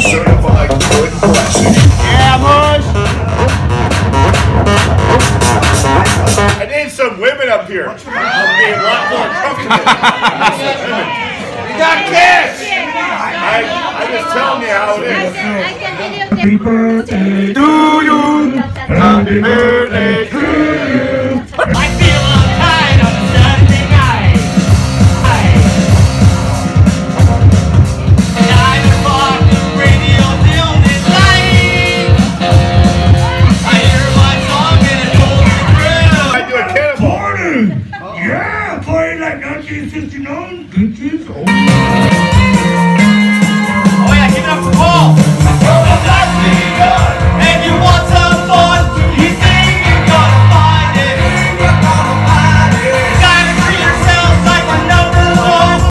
certified good classic. Yeah, boys. I need some women up here. I'll be a lot more comfortable. You got kids. I, I'm just telling you how it is. Happy birthday to you. Happy birthday to like Nazi assisting on bitches. Oh.